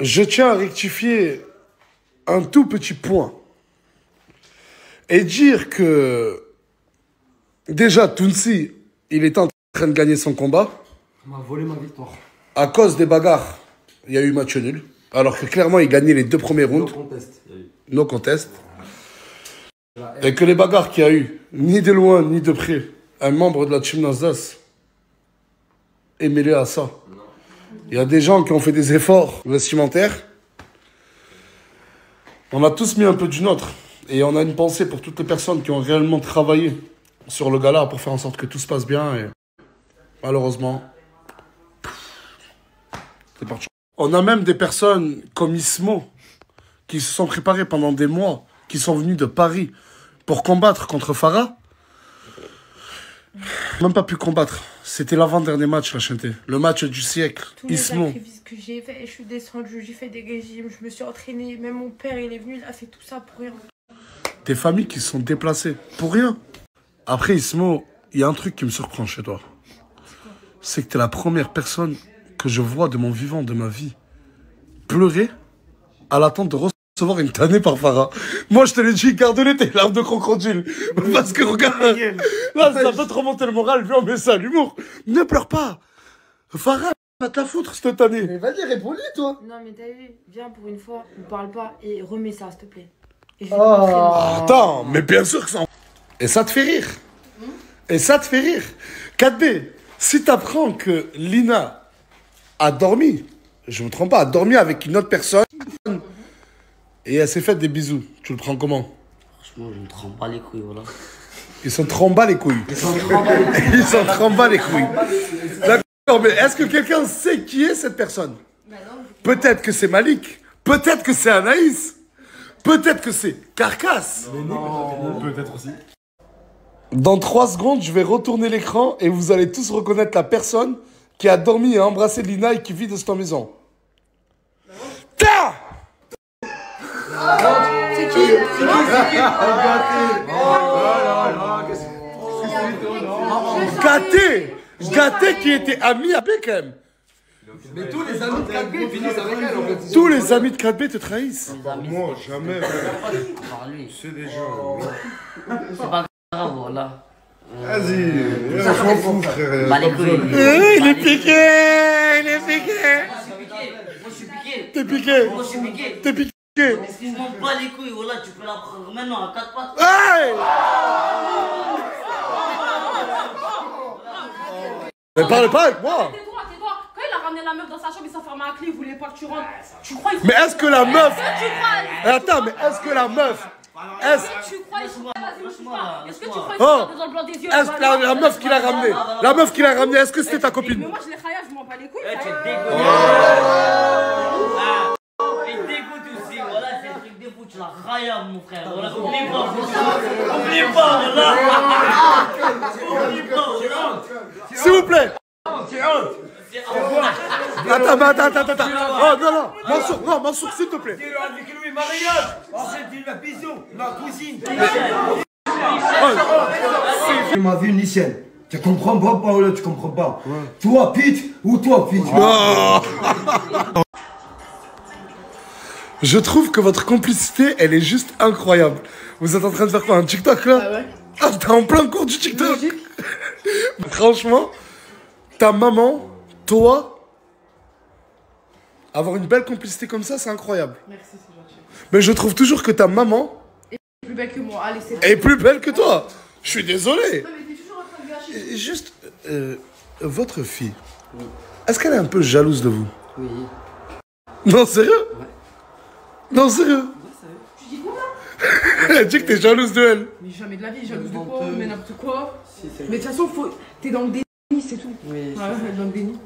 je tiens à rectifier un tout petit point. Et dire que déjà Tounsi, il est en train de gagner son combat. On m'a volé ma victoire. À cause des bagarres, il y a eu match nul. Alors que clairement, il gagnait les deux premiers No rounds, contest. no contest. Et que les bagarres qu'il y a eu, ni de loin, ni de près, un membre de la Team Nasdaq est mêlé à ça. Il y a des gens qui ont fait des efforts vestimentaires. On a tous mis un peu du nôtre. Et on a une pensée pour toutes les personnes qui ont réellement travaillé sur le gala pour faire en sorte que tout se passe bien. Et malheureusement, c'est parti. On a même des personnes comme Ismo qui se sont préparés pendant des mois, qui sont venus de Paris pour combattre contre Farah. Même pas pu combattre. C'était l'avant-dernier match, la chanté. Le match du siècle. Tous les sacrifices que j'ai fait, je suis descendue, j'ai fait des régimes, je me suis entraînée. Même mon père, il est venu, il a fait tout ça pour rien. Des familles qui se sont déplacées pour rien. Après, Ismo, il y a un truc qui me surprend chez toi. C'est que tu es la première personne que je vois de mon vivant, de ma vie, pleurer à l'attente de recevoir une tannée par Farah. Moi, je te l'ai dit, garde-les tes larmes de crocodile. Parce que regarde, là, ça peut te remonter le moral, viens, met ça à l'humour. Ne pleure pas. Farah, va te la foutre, cette tannée. Mais vas-y, réponds-lui, toi. Non, mais t'as vu, viens pour une fois, ne parle pas et remets ça, s'il te plaît. Et je vais Oh. te montrer, moi. Attends, mais bien sûr que ça. en- Et ça te fait rire. Et ça te fait rire. 4B, si t'apprends que Lina a dormi, je me trompe pas, a dormi avec une autre personne et elle s'est faite des bisous, tu le prends comment? Franchement, je me trompe pas les couilles, voilà. Ils sont trembats les couilles. Ils sont trembats les couilles. D'accord, mais est-ce que quelqu'un sait qui est cette personne? Peut-être que c'est Malik. Peut-être que c'est Anaïs. Peut-être que c'est Carcasse. Peut-être aussi. Dans 3 secondes, je vais retourner l'écran et vous allez tous reconnaître la personne qui a dormi et embrassé Lina et qui vit de cette maison. Ta C'est qui Gâté Gâté qui était ami à Beckham. Mais tous les amis de 4B finissent avec elle, en fait. Tous les amis de 4B te trahissent. Moi, jamais. par lui. C'est des gens. C'est pas grave, voilà. Vas-y, je m'en fous, frère. Bah les couilles. Eh, il est piqué Il est piqué Moi je suis piqué. T'es piqué Moi je suis piqué. T'es piqué Excuse-moi pas les couilles, voilà, tu peux la prendre maintenant à quatre pattes. Hey Mais parle pas avec moi Tais-toi, tais-toi. Quand il a ramené la meuf dans sa chambre, il s'est fermé à clé, il voulait pas que tu rentres. Tu crois il Mais est-ce que la meuf... Tu crois Eh, Attends, mais est-ce que la meuf... Est-ce Tu crois. Est-ce que tu crois Oh. qu'il dans le blanc des yeux? est-ce que la, la meuf qui l'a ramené? La meuf qui l'a ramené, est-ce que c'était ta Mais copine moi je l'ai khaya, je m'en bats les couilles. Mon frère. Voilà, oublie pas, oublie pas, voilà. Oublie pas, S'il vous plaît c'est Attends, attends, attends, attends. Oh non, non, Mansour, non, Mansour, s'il te plaît. avec lui C'est de la bisou, ma cousine m'as vu, Nichel. Tu comprends pas, Paolo, tu comprends pas. Toi, Pete, ou toi, Pete Je trouve que votre complicité, elle est juste incroyable. Vous êtes en train de faire quoi Un TikTok là Ah ouais Ah, t'es en plein cours du TikTok Franchement, ta maman, toi, avoir une belle complicité comme ça, c'est incroyable. Merci, c'est gentil. Mais je trouve toujours que ta maman Plus belle que moi, allez, c'est est plus belle que toi. Je suis désolé. Non, mais t'es toujours en train de gâcher. Et Juste, euh, votre fille, est-ce qu'elle est un peu jalouse de vous? Oui. Non, sérieux? Non, sérieux Tu dis quoi là? Elle dit que t'es jalouse de elle. Mais jamais de la vie, jalouse de quoi Mais n'importe quoi. Mais de toute façon, faut... t'es dans le déni, c'est tout. Oui. Ouais, dans le déni.